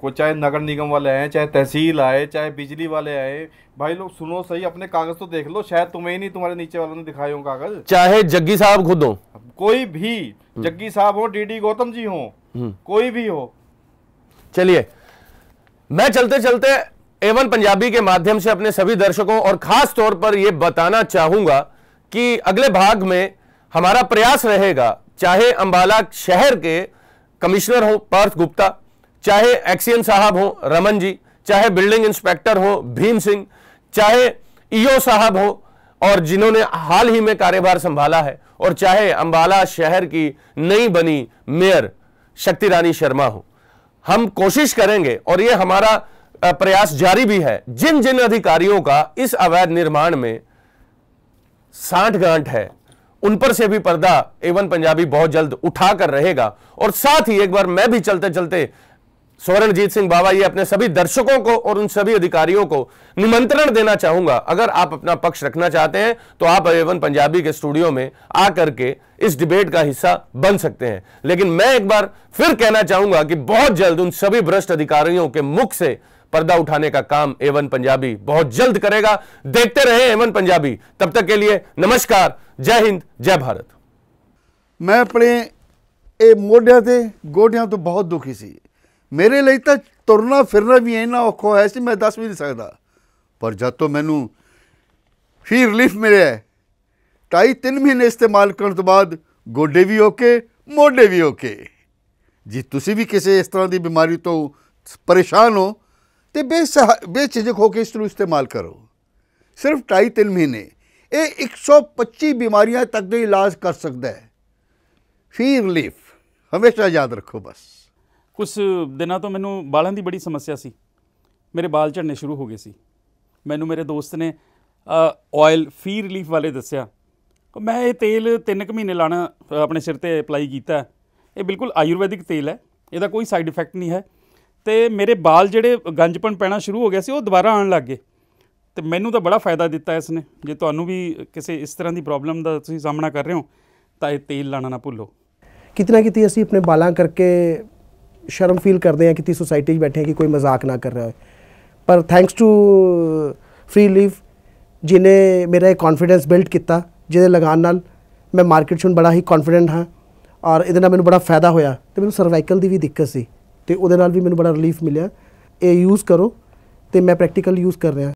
कोई चाहे नगर निगम वाले आए चाहे तहसील आए चाहे बिजली वाले आए भाई लोग सुनो सही अपने कागज़ तो देख लो शायद तुम्हें ही नहीं तुम्हारे नीचे वालों ने दिखाए हो कागज़। चाहे जग्गी साहब खुद हो। कोई भी जग्गी साहब हो डीडी गौतम जी हो कोई भी हो। चलिए मैं चलते चलते एवन पंजाबी के माध्यम से अपने सभी दर्शकों और खास तौर पर यह बताना चाहूँगा कि अगले भाग में हमारा प्रयास रहेगा, चाहे अंबाला शहर के कमिश्नर हो पार्थ गुप्ता, चाहे एक्सीएन साहब हो रमन जी, चाहे बिल्डिंग इंस्पेक्टर हो भीम सिंह, चाहे ईओ साहब हो और जिन्होंने हाल ही में कार्यभार संभाला है, और चाहे अंबाला शहर की नई बनी मेयर शक्ति रानी शर्मा हो। हम कोशिश करेंगे, और ये हमारा प्रयास जारी भी है। जिन जिन अधिकारियों का इस अवैध निर्माण में साठ गांठ है, उन पर से भी पर्दा एवन पंजाबी बहुत जल्द उठाकर रहेगा। और साथ ही एक बार मैं भी चलते चलते स्वर्णजीत सिंह बाबा, ये अपने सभी दर्शकों को और उन सभी अधिकारियों को निमंत्रण देना चाहूँगा। अगर आप अपना पक्ष रखना चाहते हैं तो आप एवन पंजाबी के स्टूडियो में आकर के इस डिबेट का हिस्सा बन सकते हैं। लेकिन मैं एक बार फिर कहना चाहूँगा कि बहुत जल्द उन सभी भ्रष्ट अधिकारियों के मुख से पर्दा उठाने का काम एवन पंजाबी बहुत जल्द करेगा देखते रहे एवन पंजाबी तब तक के लिए नमस्कार जय हिंद जय भारत ਮੈਂ ਆਪਣੇ ਇਹ ਮੋਢਿਆਂ ਤੇ ਗੋਡਿਆਂ ਤੋਂ ਬਹੁਤ ਦੁਖੀ ਸੀ ਮੇਰੇ ਲਈ ਤਾਂ ਤੁਰਨਾ ਫਿਰਨਾ ਵੀ ਇੰਨਾ ਔਖਾ ਹੋਇਆ ਸੀ ਮੈਂ ਦੱਸ ਵੀ ਨਹੀਂ ਸਕਦਾ ਪਰ ਜਦ ਤੋਂ ਮੈਨੂੰ ਫੀ ਰਿਲੀਫ ਮਿਲਿਆ ਹੈ, ਢਾਈ ਤਿੰਨ ਮਹੀਨੇ ਇਸਤੇਮਾਲ ਕਰਨ ਤੋਂ ਬਾਅਦ ਗੋਡੇ ਵੀ ਓਕੇ ਮੋਢੇ ਵੀ ਓਕੇ ਜੇ ਤੁਸੀਂ ਵੀ ਕਿਸੇ ਇਸ ਤਰ੍ਹਾਂ ਦੀ ਬਿਮਾਰੀ ਤੋਂ ਪਰੇਸ਼ਾਨ ਹੋ ਤੇ ਬੇਸਹਾ ਬੇਚਿਜਕ ਹੋ ਕੇ ਇਸ ਨੂੰ ਇਸਤੇਮਾਲ ਕਰੋ। ਸਿਰਫ ਢਾਈ ਤਿੰਨ ਮਹੀਨੇ। ਇਹ 125 ਬਿਮਾਰੀਆਂ ਤੱਕ ਦੇ ਇਲਾਜ ਕਰ ਸਕਦਾ ਹੈ। ਫੀ ਰਿਲੀਫ ਹਮੇਸ਼ਾ ਯਾਦ ਰੱਖੋ ਬਸ। ਕੁਝ ਦਿਨਾਂ ਤੋਂ ਮੈਨੂੰ ਬਾਲਾਂ ਦੀ ਬੜੀ ਸਮੱਸਿਆ ਸੀ। ਮੇਰੇ ਬਾਲ ਝੜਨੇ ਸ਼ੁਰੂ ਹੋ ਗਏ ਸੀ। ਮੈਨੂੰ ਮੇਰੇ ਦੋਸਤ ਨੇ ਆਇਲ ਫੀ ਰਿਲੀਫ ਵਾਲੇ ਦੱਸਿਆ। ਮੈਂ ਇਹ ਤੇਲ 3 ਕੁ ਮਹੀਨੇ ਲਾਣਾ ਆਪਣੇ ਸਿਰ ਤੇ ਅਪਲਾਈ ਕੀਤਾ। ਇਹ ਬਿਲਕੁਲ ਆਯੁਰਵੈਦਿਕ ਤੇਲ ਹੈ। ਇਹਦਾ ਕੋਈ ਸਾਈਡ ਇਫੈਕਟ ਨਹੀਂ ਹੈ। ਤੇ ਮੇਰੇ ਵਾਲ ਜਿਹੜੇ ਗੰਜਪਣ ਪੈਣਾ ਸ਼ੁਰੂ ਹੋ ਗਿਆ ਸੀ, ਉਹ ਦੁਬਾਰਾ ਆਉਣ ਲੱਗ ਗਏ। ਤੇ ਮੈਨੂੰ ਤਾਂ ਬੜਾ ਫਾਇਦਾ ਦਿੱਤਾ ਇਸ ਨੇ ਜੇ ਤੁਹਾਨੂੰ ਵੀ ਕਿਸੇ ਇਸ ਤਰ੍ਹਾਂ ਦੀ ਪ੍ਰੋਬਲਮ ਦਾ ਤੁਸੀਂ ਸਾਹਮਣਾ ਕਰ ਰਹੇ ਹੋ, ਤਾਂ ਇਹ ਤੇਲ ਲਾਣਾ ਨਾ ਭੁੱਲੋ। ਕਿਤਨਾ ਕਿਤੇ ਅਸੀਂ ਆਪਣੇ ਬਾਲਾਂ ਕਰਕੇ ਸ਼ਰਮ ਫੀਲ ਕਰਦੇ ਹਾਂ ਕਿਤੇ ਸੋਸਾਇਟੀ 'ਚ ਬੈਠੇ ਹਾਂ ਕਿ ਕੋਈ ਮਜ਼ਾਕ ਨਾ ਕਰ ਰਿਹਾ ਹੋਏ। ਪਰ ਥੈਂਕਸ ਟੂ ਫ੍ਰੀ ਲੀਵ ਜਿਨੇ ਮੇਰਾ ਇਹ ਕੌਨਫੀਡੈਂਸ ਬਿਲਡ ਕੀਤਾ, ਜਿਹਦੇ ਲਗਾਨ ਨਾਲ ਮੈਂ ਮਾਰਕੀਟ 'ਚ ਹੁਣ ਬੜਾ ਹੀ ਕੌਨਫੀਡੈਂਟ ਹਾਂ ਔਰ ਇਹਦੇ ਨਾਲ ਮੈਨੂੰ ਬੜਾ ਫਾਇਦਾ ਹੋਇਆ ਤੇ ਮੈਨੂੰ ਸਰਵਾਈਕਲ ਦੀ ਵੀ ਦਿੱਕਤ ਸੀ। ਤੇ ਉਹਦੇ ਨਾਲ ਵੀ ਮੈਨੂੰ ਬੜਾ ਰਿਲੀਫ ਮਿਲਿਆ। ਇਹ ਯੂਜ਼ ਕਰੋ ਤੇ ਮੈਂ ਪ੍ਰੈਕਟੀਕਲ ਯੂਜ਼ ਕਰ ਰਿਹਾ।